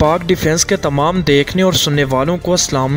पाक डिफेंस के तमाम देखने और सुनने वालों को असलम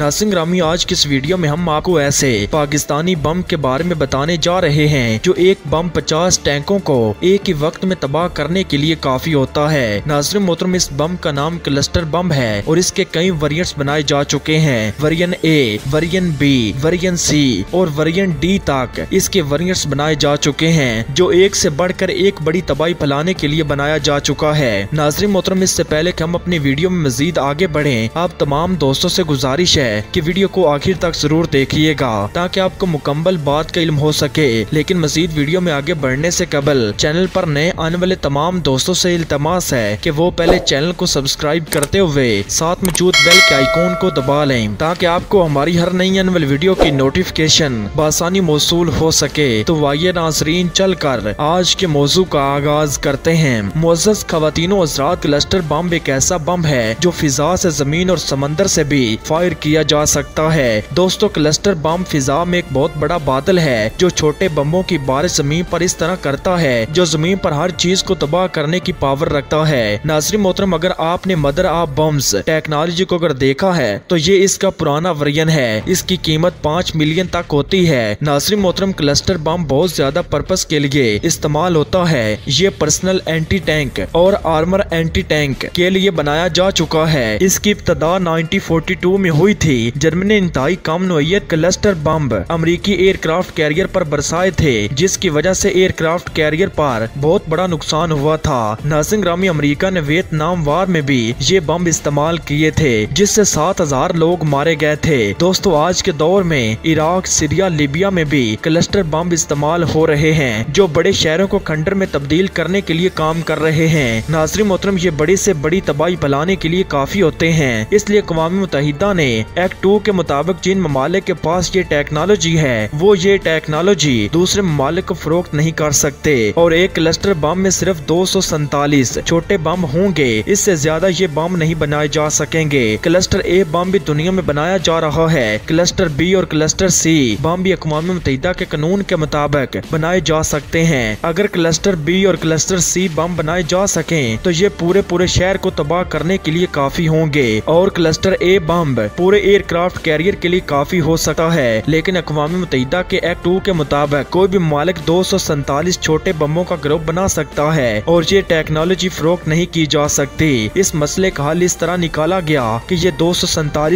नासिंग रामी, आज की इस वीडियो में हम आपको ऐसे पाकिस्तानी बम के बारे में बताने जा रहे हैं, जो एक बम 50 टैंकों को एक ही वक्त में तबाह करने के लिए काफ़ी होता है। नाजर मोहतरम, इस बम का नाम क्लस्टर बम है और इसके कई वेरिएंट्स बनाए जा चुके हैं। वरियन ए वरियन बी वरियन सी और वरियन डी तक इसके वेरिएंट्स बनाए जा चुके हैं, जो एक से बढ़कर एक बड़ी तबाही फैलाने के लिए बनाया जा चुका है। नाजरी मोहतरम, इससे पहले कि हम अपनी वीडियो में मजीद आगे बढ़े, आप तमाम दोस्तों से गुजारिश है कि वीडियो को आखिर तक ज़रूर देखिएगा, ताकि आपको मुकम्मल बात का इल्म हो सके। लेकिन मजीद वीडियो में आगे बढ़ने से कबल, चैनल पर नए आने वाले तमाम दोस्तों से इल्तमास है कि वो पहले चैनल को सब्सक्राइब करते हुए साथ मौजूद बेल के आइकॉन को दबा लें, ताकि आपको हमारी हर नई आने वाली वीडियो की नोटिफिकेशन बसानी मौसू हो सके। तो वाइय नाजरीन चल कर आज के मौजू का आगाज़ करते हैं। मोजस खातिनों हजरात क्लस्टर बम एक ऐसा बम है जो फिजा से ज़मीन और समंदर से भी फायर किया जा सकता है। दोस्तों, क्लस्टर बम फिजा में एक बहुत बड़ा बादल है जो छोटे बम्बों की बारिश ज़मीन पर इस तरह करता है, जो ज़मीन पर हर चीज़ को तबाह करने की पावर रखता है। नाजरी मोहतरम, अगर आपने मदर ऑफ़ बम्स टेक्नोलॉजी को अगर देखा है तो ये इसका पुराना वर्जन है। इसकी कीमत पाँच मिलियन तक होती है। नाजरी मोहतरम, क्लस्टर बम बहुत ज़्यादा पर्पज के लिए इस्तेमाल होता है। ये पर्सनल एंटी टैंक और आर्मर एंटी टैंक के लिए बनाया जा चुका है। इसकी इब्तदा 1942 में हुई थी। जर्मनी इंतहाई कम नोयत क्लस्टर बम अमरीकी एयरक्राफ्ट कैरियर पर बरसाए थे, जिसकी वजह से एयरक्राफ्ट कैरियर पर बहुत बड़ा नुकसान हुआ था। नासिंग रामी अमरीका ने वियतनाम वार में भी ये बम इस्तेमाल किए थे, जिससे सात हज़ार लोग मारे गए थे। दोस्तों, आज के दौर में इराक, सीरिया, लीबिया में भी क्लस्टर बम इस्तेमाल हो रहे हैं, जो बड़े शहरों को खंडर में तब्दील करने के लिए काम कर रहे हैं। नाजरी मोहतरम, ये बड़ी से बड़ी तबाही फैलाने के लिए काफ़ी होते हैं। इसलिए अकवा मुतहदा ने एक्ट टू के मुताबिक जिन ममालिक के पास ये टेक्नोलॉजी है, वो ये टेक्नोलॉजी दूसरे ममालिक को फरोख्त नहीं कर सकते। और एक क्लस्टर बम में सिर्फ़ दो सौ सैतालीस छोटे बम होंगे, इससे ज़्यादा ये बम नहीं बनाए जा सकेंगे। क्लस्टर ए बम भी दुनिया में बनाया जा रहा है। क्लस्टर बी और क्लस्टर सी बम भी अकवा मुतहदा के कानून के मुताबिक बनाए जा सकते हैं। अगर क्लस्टर बी और क्लस्टर सी बम बनाए जा सके तो ये पूरे पूरे शहर को तबाह करने के लिए काफ़ी होंगे। और क्लस्टर ए बम पूरे एयरक्राफ्ट कैरियर के लिए काफ़ी हो सकता है। लेकिन अकवा मुतहदा के एक्ट टू के मुताबिक कोई भी मालिक दो छोटे बमों का ग्रुप बना सकता है और ये टेक्नोलॉजी फरोख नहीं की जा सकती। इस मसले का हल इस तरह निकाला गया कि ये दो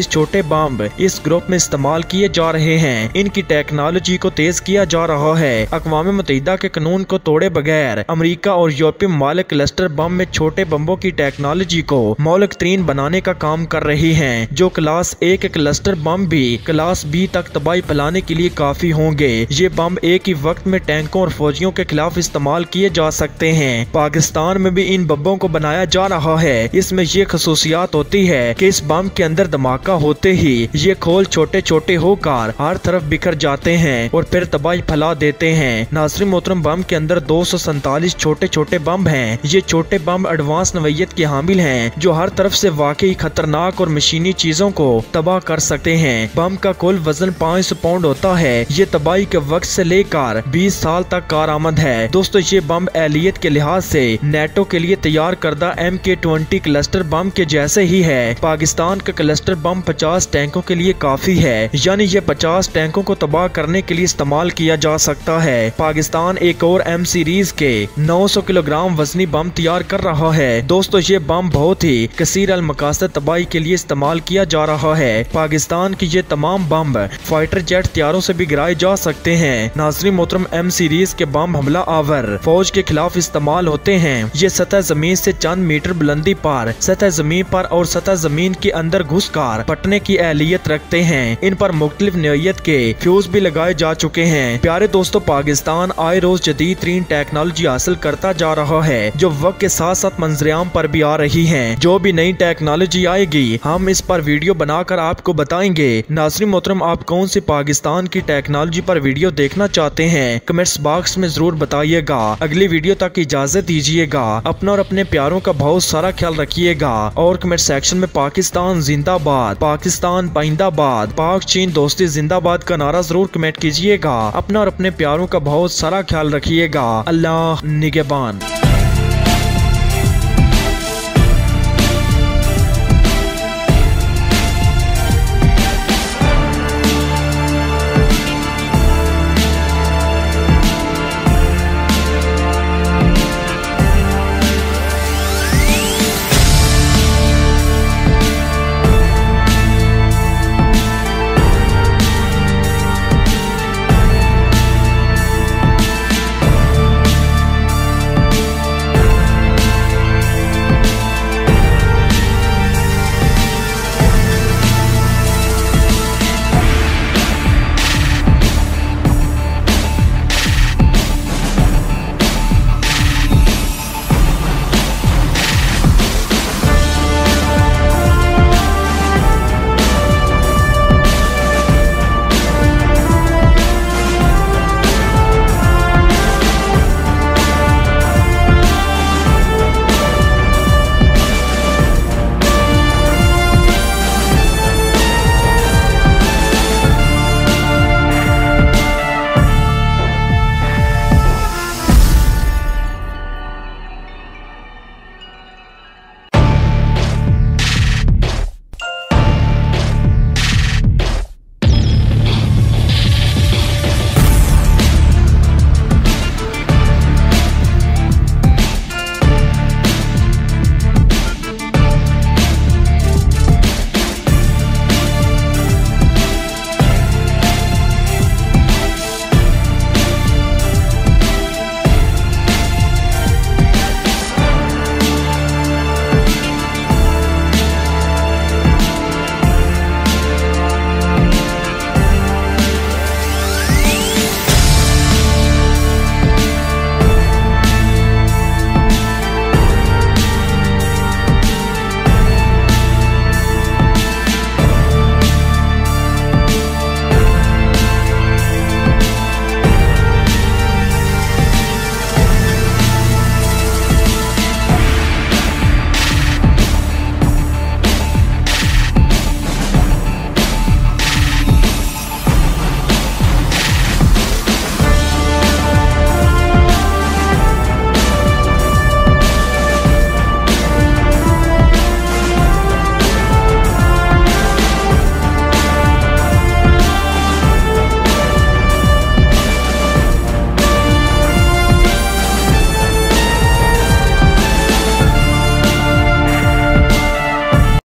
छोटे बम इस ग्रुप में इस्तेमाल किए जा रहे हैं। इनकी टेक्नोलॉजी को तेज किया जा रहा है। अकवा मुतहदा के कानून को तोड़े बगैर अमरीका और यूरोपीय मालिक क्लस्टर बम में छोटे बम्बों की टेक्नोलॉजी को मौलिक तरीन बनाने का काम कर रही है, जो क्लास ए के क्लस्टर बम भी क्लास बी तक तबाही फैलाने के लिए काफ़ी होंगे। ये बम एक ही वक्त में टैंकों और फौजियों के खिलाफ इस्तेमाल किए जा सकते हैं। पाकिस्तान में भी इन बम्बों को बनाया जा रहा है। इसमें ये खसूसियात होती है की इस बम के अंदर धमाका होते ही ये खोल छोटे छोटे होकर हर तरफ़ बिखर जाते हैं और फिर तबाही फैला देते हैं। नासरी मोहतरम बम के अंदर दो छोटे छोटे बम हैं। ये छोटे बम एडवांस नवैयत के हामिल हैं, जो हर तरफ़ से वाकई खतरनाक और मशीनी चीज़ों को तबाह कर सकते हैं। बम का कुल वज़न पाँच सौ पाउंड होता है। ये तबाही के वक्त से लेकर बीस साल तक कार आमद है। दोस्तों, ये बम एलियत के लिहाज से नेटो के लिए तैयार करदा एम के ट्वेंटी क्लस्टर बम के जैसे ही है। पाकिस्तान का क्लस्टर बम पचास टैंकों के लिए काफ़ी है। यानी ये पचास टैंकों को तबाह करने के लिए इस्तेमाल किया जा सकता है। पाकिस्तान एक और एम सीरीज़ के 900 किलोग्राम वजनी बम तैयार कर रहा है। दोस्तों, ये बम बहुत ही कसीर अल मकासद तबाही के लिए इस्तेमाल किया जा रहा है। पाकिस्तान की ये तमाम बम फाइटर जेट तैयारों से भी गिराए जा सकते हैं। नाजरी मोहतरम, एम सीरीज़ के बम हमला आवर फौज के खिलाफ इस्तेमाल होते हैं। ये सतह ज़मीन से चंद मीटर बुलंदी पर, सतह ज़मीन पर और सतह ज़मीन के अंदर घुस कर पटने की अहलियत रखते हैं। इन पर मुख्तलिफ़ नोयत के फ्यूज भी लगाए जा चुके हैं। प्यारे दोस्तों, पाकिस्तान आए रोज जदीद तरीन टेक्नोलॉजी हासिल करता जा रहा है, जो वक्त के साथ साथ मंजरियाम पर भी आ रही है। जो भी नई टेक्नोलॉजी आएगी, हम इस पर वीडियो बनाकर आपको बताएँगे। नाजरी मोहतरम, आप कौन सी पाकिस्तान की टेक्नोलॉजी पर वीडियो देखना चाहते हैं? कमेंट्स बॉक्स में ज़रूर बताइएगा। अगली वीडियो तक इजाज़त दीजिएगा। अपना और अपने प्यारों का बहुत सारा ख्याल रखिएगा। और कमेंट सेक्शन में पाकिस्तान जिंदाबाद, पाकिस्तान पाइंदाबाद पाक चीन दोस्ती जिंदाबाद का नारा ज़रूर कमेंट कीजिएगा। अपना और अपने प्यारों का बहुत सारा ख्याल रखिएगा। अल्लाह निगेबान।